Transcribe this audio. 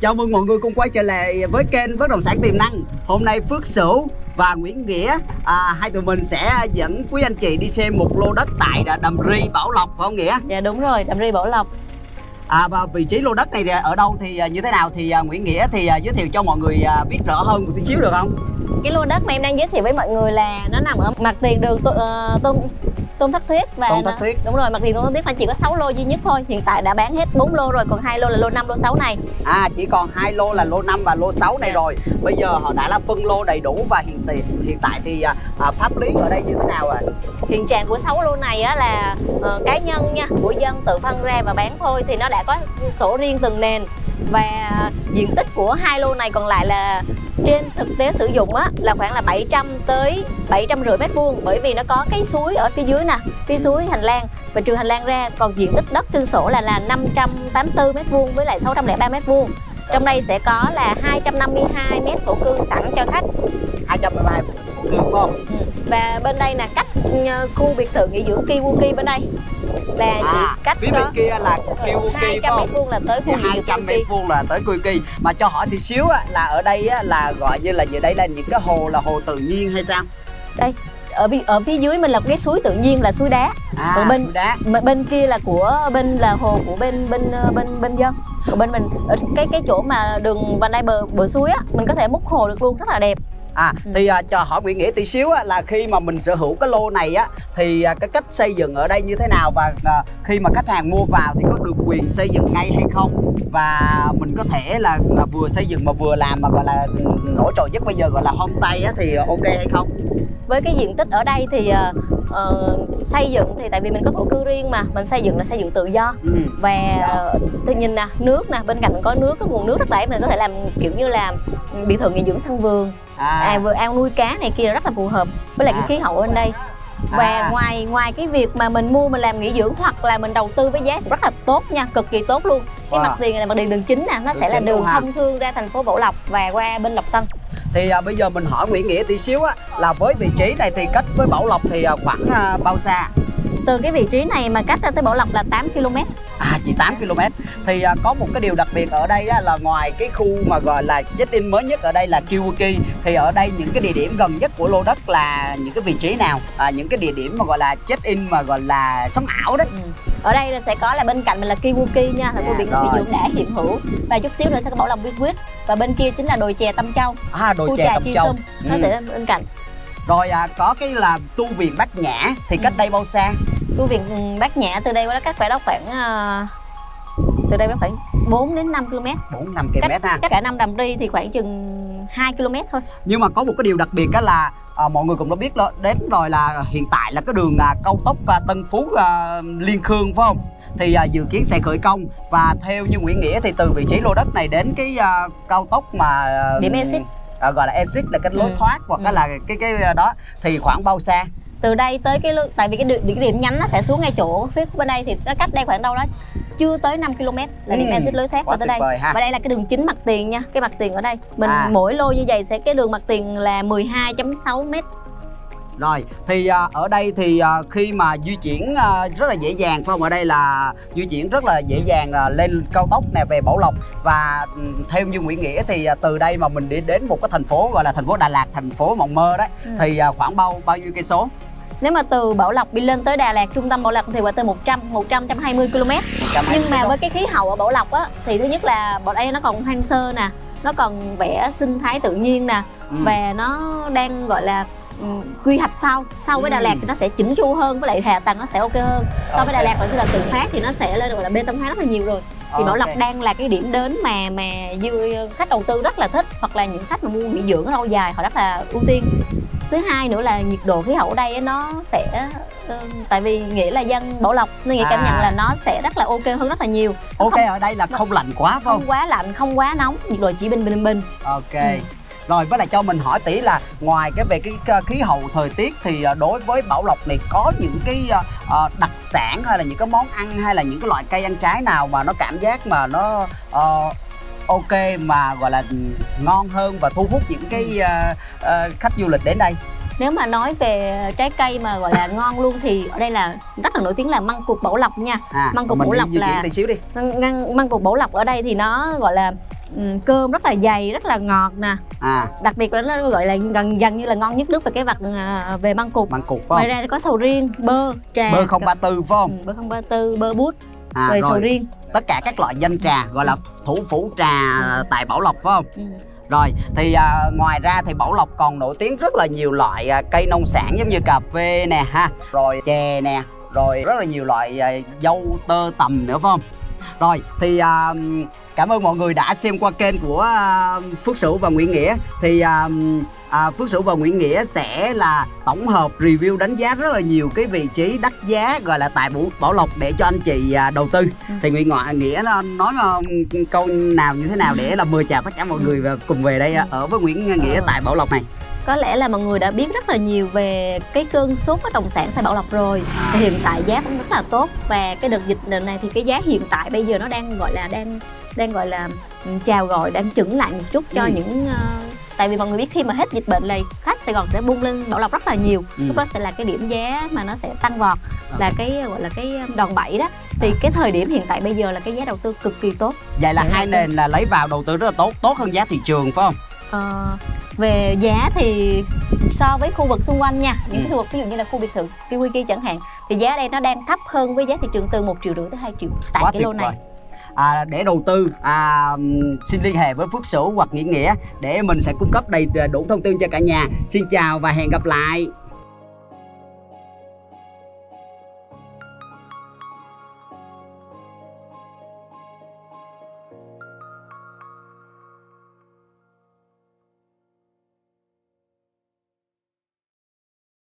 Chào mừng mọi người cùng quay trở lại với kênh Bất động sản tiềm năng. Hôm nay Phước Sửu và Nguyễn Nghĩa à, hai tụi mình sẽ dẫn quý anh chị đi xem một lô đất tại Đầm Ri Bảo Lộc phải không Nghĩa? Dạ đúng rồi, Đầm Ri Bảo Lộc. À, và vị trí lô đất này thì ở đâu thì à, như thế nào thì à, Nguyễn Nghĩa thì à, giới thiệu cho mọi người biết rõ hơn một tí xíu được không? Cái lô đất mà em đang giới thiệu với mọi người là nó nằm ở mặt tiền đường Tô- ờ, Tôn Tôn Thất Thuyết và Tôn Thất Thuyết. Đúng rồi, mặt tiền Tôn Thất Thuyết là chỉ có 6 lô duy nhất thôi. Hiện tại đã bán hết 4 lô rồi, còn hai lô là lô 5, lô 6 này. À chỉ còn hai lô là lô 5 và lô 6 này Dạ. rồi. Bây giờ họ đã là phân lô đầy đủ và hiện tại hiện tại thì à, à, pháp lý ở đây như thế nào ạ? À? Hiện trạng của 6 lô này á là ờ, cá nhân nha, của dân tự phân ra và bán thôi thì nó đã có sổ riêng từng nền và diện tích của hai lô này còn lại là trên thực tế sử dụng á là khoảng là 700 tới 750 mét vuông bởi vì nó có cái suối ở phía dưới nè, phía suối hành lang và trừ hành lang ra còn diện tích đất trên sổ là là 584 mét vuông với lại 603 mét vuông. Trong đây sẽ có là 252 mét thổ cư sẵn cho khách 213 cương phải không? Ừ. và bên đây là cách ờ, khu biệt thự nghỉ dưỡng Kiwuki bên đây là chỉ À, cách phía bên kia là Kiwuki phải 200 không? mét vuông là tới khu dưỡng 200 mét vuông là tới Kuiki mà cho hỏi thì xíu á, là ở đây á, là gọi như là gì? Đây là những cái hồ là hồ tự nhiên hay sao? Ở bi- ở phía dưới mình là cái suối tự nhiên là suối đá. À Còn bên- suối đá. bên kia là của bên là hồ của bên bên ờ, bên bên dân. Còn bên mình ở cái cái chỗ mà đường vành đai bờ bờ suối á mình có thể múc hồ được luôn rất là đẹp à Ừ. thì à, cho hỏi Nguyễn Nghĩa tí xíu á, là khi mà mình sở hữu cái lô này á thì à, cái cách xây dựng ở đây như thế nào và à, khi mà khách hàng mua vào thì có được quyền xây dựng ngay hay không và mình có thể là à, vừa xây dựng mà vừa làm mà gọi là nổi trội nhất bây giờ gọi là homestay á thì ok hay không với cái diện tích ở đây thì ờ, ờ, xây dựng thì tại vì mình có thổ cư riêng mà mình xây dựng là xây dựng tự do ừ. và tôi nhìn nè nước nè bên cạnh có nước có nguồn nước rất là mình có thể làm kiểu như là biệt thự nghỉ dưỡng sân vườn à, à, vừa ao nuôi cá này kia rất là phù hợp với lại À. cái khí hậu bên đây và À. ngoài ngoài cái việc mà mình mua mình làm nghỉ dưỡng hoặc là mình đầu tư với giá rất là tốt nha cực kỳ tốt luôn cái Wow. mặt tiền này là mặt tiền đường chính nè nó Đường sẽ là đường thông thương ra thành phố Bảo Lộc và qua bên Lộc Tân thì à, bây giờ mình hỏi Nguyễn Nghĩa tí xíu á là với vị trí này thì cách với Bảo Lộc thì à, khoảng à, bao xa? Từ cái vị trí này mà cách ra tới Bảo Lộc là 8 km À chỉ 8 km Thì à, có một cái điều đặc biệt ở đây á, là ngoài cái khu mà gọi là check-in mới nhất ở đây là Kiwuki Thì ở đây những cái địa điểm gần nhất của lô đất là những cái vị trí nào? À, Những cái địa điểm mà gọi là check-in mà gọi là sống ảo đấy Ừ. ở đây là sẽ có là bên cạnh mình là Kiwuki nha Dạ, biển rồi. nghỉ dưỡng đã hiện hữu. Và chút xíu nữa sẽ có Bảo Lộc Viết và bên kia chính là đồi chè Tâm Châu. À đồ khu chè Tâm Châu. Nó Ừ. sẽ bên cạnh. Rồi à, có cái là tu viện Bát Nhã Thì cách Ừ. đây bao xa? Tu viện ừ, Bát Nhã từ đây qua đó cách phải đó khoảng ờ, từ đây nó khoảng 4 đến 5 km 4-5 km ha. cách cả năm Đầm Ri thì khoảng chừng 2 km thôi. Nhưng mà có một cái điều đặc biệt đó là à, mọi người cũng đã biết đó, đến rồi là hiện tại là cái đường à, cao tốc à, Tân Phú à, Liên Khương phải không? Thì à, dự kiến sẽ khởi công và theo như Nguyễn Nghĩa thì từ vị trí lô đất này đến cái à, cao tốc mà à, Điểm exit. à, gọi là exit là cái lối Ừ. thoát hoặc Ừ. là cái cái đó thì khoảng bao xa? Từ đây tới cái tại vì cái điểm, cái điểm nhánh nó sẽ xuống ngay chỗ phía bên đây thì nó cách đây khoảng đâu đó chưa tới 5 km là điểm Ừ, exit lối thoát qua tới đây ha. và đây là cái đường chính mặt tiền nha cái mặt tiền ở đây mình À. mỗi lô như vậy sẽ cái đường mặt tiền là 12.6 m Rồi thì à, ở đây thì à, khi mà di chuyển à, rất là dễ dàng phải không? Ở đây là di chuyển rất là dễ dàng à, lên cao tốc nè về Bảo Lộc và ừ, theo như Nguyễn Nghĩa thì à, từ đây mà mình đi đến một cái thành phố gọi là thành phố Đà Lạt, thành phố mộng mơ đấy Ừ. thì à, khoảng bao bao nhiêu cây số? Nếu mà từ Bảo Lộc đi lên tới Đà Lạt trung tâm Bảo Lộc thì qua tới 100 100 120 km 120 nhưng mà với cái khí hậu ở Bảo Lộc á thì thứ nhất là bọn đây nó còn hoang sơ nè nó còn vẽ sinh thái tự nhiên nè Ừ. và nó đang gọi là ừ, quy hoạch sau sau với Đà Ừ. Lạt thì nó sẽ chỉnh chu hơn với lại hạ tầng nó sẽ ok hơn so với Đà. Lạt còn sẽ là tự phát thì nó sẽ lên gọi là bê tông hóa rất là nhiều rồi thì Bảo Ok. Lộc đang là cái điểm đến mà mà khách đầu tư rất là thích hoặc là những khách mà mua nghỉ dưỡng lâu dài họ rất là ưu tiên thứ hai nữa là nhiệt độ khí hậu ở đây nó sẽ ừ, tại vì nghĩa là dân Bảo Lộc nên nghĩa cảm À. nhận là nó sẽ rất là ok hơn rất là nhiều Nó Ok không, ở đây là không lạnh quá phải không? không quá lạnh không quá nóng nhiệt độ chỉ bình bình bình Ok. Ừ. Rồi với lại cho mình hỏi tí là ngoài cái về cái khí hậu thời tiết thì à, đối với Bảo Lộc này có những cái à, à, đặc sản hay là những cái món ăn hay là những cái loại cây ăn trái nào mà nó cảm giác mà nó ờ, ok mà gọi là ngon hơn và thu hút những cái à, à, khách du lịch đến đây. Nếu mà nói về trái cây mà gọi là ngon luôn thì ở đây là rất là nổi tiếng là măng cụt bảo lộc nha. À, Măng cụt Bảo Lộc di chuyển là- tí xíu đi. măng, măng, cụt bảo lộc ở đây thì nó gọi là cơm rất là dày rất là ngọt nè. À. Đặc biệt là nó gọi là gần gần như là ngon nhất nước về cái vật à, về măng cụt măng cụt phải ngoài không? ra thì có sầu riêng bơ trà bơ không ba tư phải không? Ừ, bơ không ba tư bơ bút à, rồi sầu riêng tất cả các loại danh trà gọi là thủ phủ trà tại Bảo Lộc phải không ừ. Rồi thì à, ngoài ra thì Bảo Lộc còn nổi tiếng rất là nhiều loại à, cây nông sản giống như cà phê nè ha, rồi chè nè, rồi rất là nhiều loại à, dâu tơ tầm nữa phải không? Rồi thì à, cảm ơn mọi người đã xem qua kênh của à, Phước Sửu và Nguyễn Nghĩa. Thì à, à, Phước Sửu và Nguyễn Nghĩa sẽ là tổng hợp review đánh giá rất là nhiều cái vị trí đắt giá gọi là tại Bảo, Bảo Lộc để cho anh chị à, đầu tư. Thì Nguyễn Ngoại Nghĩa nó nói câu nào như thế nào để là mời chào tất cả mọi người và cùng về đây ở với Nguyễn Nghĩa tại Bảo Lộc này. Có lẽ là mọi người đã biết rất là nhiều về cái cơn sốt bất động sản tại Bảo Lộc rồi. Thì hiện tại giá cũng rất là tốt và cái đợt dịch đợt này thì cái giá hiện tại bây giờ nó đang gọi là đang đang gọi là ừ, chào gọi đang chững lại một chút cho Ừ. những ờ, tại vì mọi người biết khi mà hết dịch bệnh này khách Sài Gòn sẽ bung lên Bảo Lộc rất là nhiều Ừ. lúc đó sẽ là cái điểm giá mà nó sẽ tăng vọt là Ok. cái gọi là cái đòn bẩy đó thì cái thời điểm hiện tại bây giờ là cái giá đầu tư cực kỳ tốt vậy là Dạ, hai nền là lấy vào đầu tư rất là tốt tốt hơn giá thị trường phải không Ờ, về giá thì so với khu vực xung quanh nha những Ừ. cái khu vực ví dụ như là khu biệt thự Kiwiki chẳng hạn thì giá đây nó đang thấp hơn với giá thị trường từ một triệu rưỡi tới 2 triệu tại Quá cái lô này vời. À, để đầu tư à, xin liên hệ với Phước Sửu hoặc Nghĩa Nghĩa để mình sẽ cung cấp đầy đủ thông tin cho cả nhà. Xin chào và hẹn gặp lại.